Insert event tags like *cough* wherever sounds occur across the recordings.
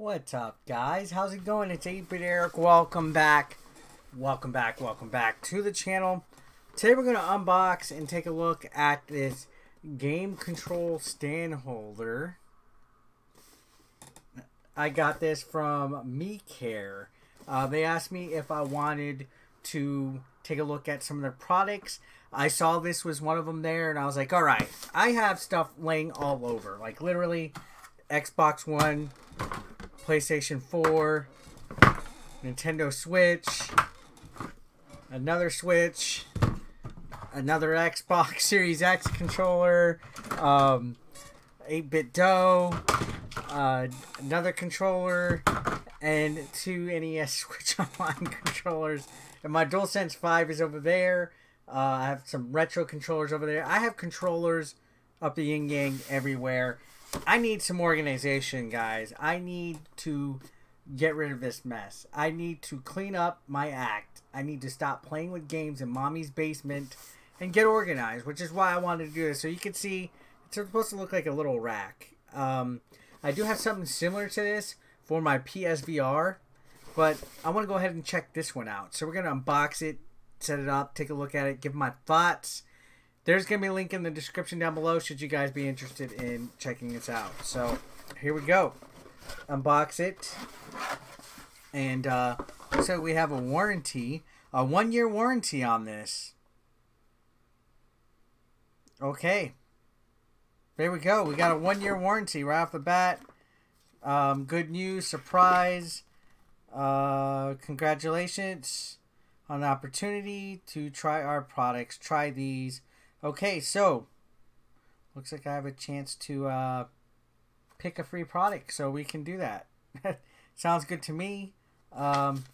What's up, guys? How's it going? It's 8-Bit Eric. Welcome back. Welcome back. Welcome back to the channel. Today we're going to unbox and take a look at this game control stand holder. I got this from MiiKARE. Uh, they asked me if I wanted to take a look at some of their products. I saw this was one of them there, and I was like, all right, I have stuff laying all over. Like, literally, Xbox One, PlayStation 4, Nintendo Switch, another Switch, another Xbox *laughs* Series X controller, um, 8BitDo, uh, another controller, and two NES *laughs* Switch Online controllers. And my DualSense 5 is over there. Uh, I have some retro controllers over there. I have controllers up the yin yang everywhere. I need some organization, guys. I need to get rid of this mess. I need to clean up my act. I need to stop playing with games in mommy's basement and get organized, which is why I wanted to do this. So you can see it's supposed to look like a little rack. Um, I do have something similar to this for my PSVR, but I want to go ahead and check this one out. So we're going to unbox it, set it up, take a look at it, give my thoughts. There's going to be a link in the description down below should you guys be interested in checking this out. So here we go. Unbox it. And uh, so we have a warranty, a one year warranty on this. Okay. There we go. We got a one year warranty right off the bat. Um, good news, surprise. Uh, congratulations on the opportunity to try our products. Try these. Okay, so looks like I have a chance to uh, pick a free product, so we can do that. *laughs* Sounds good to me. Um,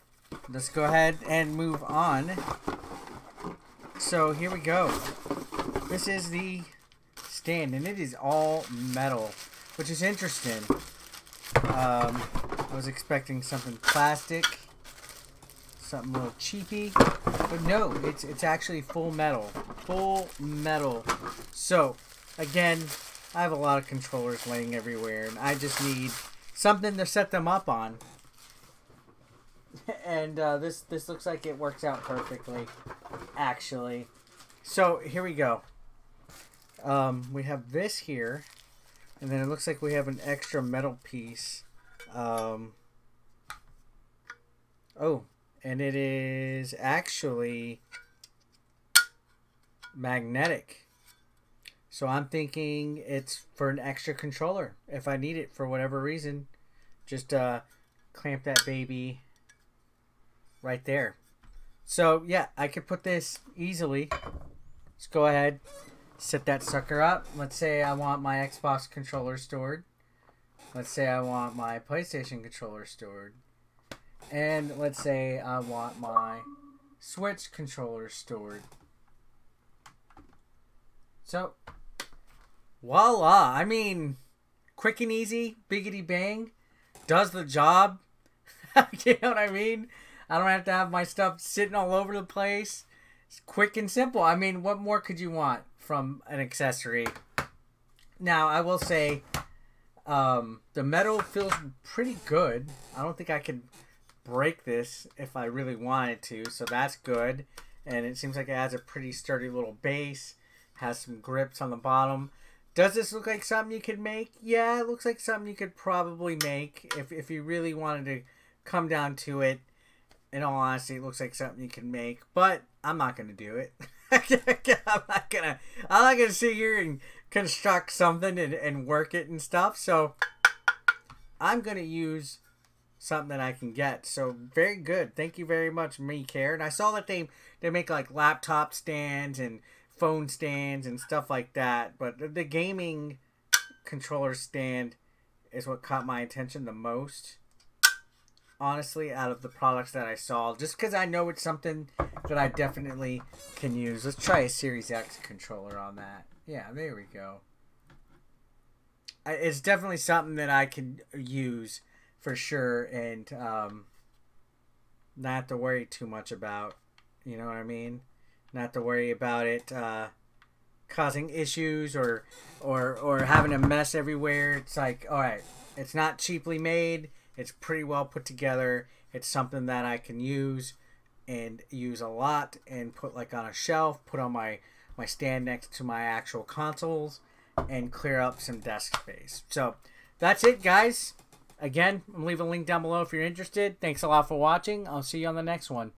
let's go ahead and move on. So here we go. This is the stand, and it is all metal, which is interesting. Um, I was expecting something plastic, something a little cheapy, but no, it's it's actually full metal, full metal. So, again, I have a lot of controllers laying everywhere, and I just need something to set them up on. *laughs* and uh, this this looks like it works out perfectly, actually. So here we go. Um, we have this here, and then it looks like we have an extra metal piece. Um, oh, and it is actually magnetic. So I'm thinking it's for an extra controller. If I need it for whatever reason, just uh, clamp that baby right there. So yeah, I could put this easily. Let's go ahead, set that sucker up. Let's say I want my Xbox controller stored. Let's say I want my PlayStation controller stored. And let's say I want my Switch controller stored. So, voila. I mean, quick and easy, biggity bang, does the job. *laughs* you know what I mean? I don't have to have my stuff sitting all over the place. It's quick and simple. I mean, what more could you want from an accessory? Now, I will say, um, the metal feels pretty good. I don't think I could break this if I really wanted to, so that's good. And it seems like it has a pretty sturdy little base, has some grips on the bottom. Does this look like something you could make? Yeah, it looks like something you could probably make if, if you really wanted to come down to it. In all honesty, it looks like something you can make, but I'm not going to do it. *laughs* I'm not gonna. I'm not gonna sit here and construct something and, and work it and stuff. So I'm gonna use something that I can get. So very good. Thank you very much, MiiKARE. And I saw that they they make like laptop stands and phone stands and stuff like that. But the gaming controller stand is what caught my attention the most. Honestly, out of the products that I saw, just because I know it's something that I definitely can use. Let's try a Series X controller on that. Yeah, there we go. It's definitely something that I can use for sure and um, not to worry too much about. You know what I mean? Not to worry about it uh, causing issues or or or having a mess everywhere. It's like, all right, it's not cheaply made. It's pretty well put together. It's something that I can use and use a lot and put like on a shelf, put on my my stand next to my actual consoles and clear up some desk space. So that's it, guys. Again, I'm leaving a link down below if you're interested. Thanks a lot for watching. I'll see you on the next one.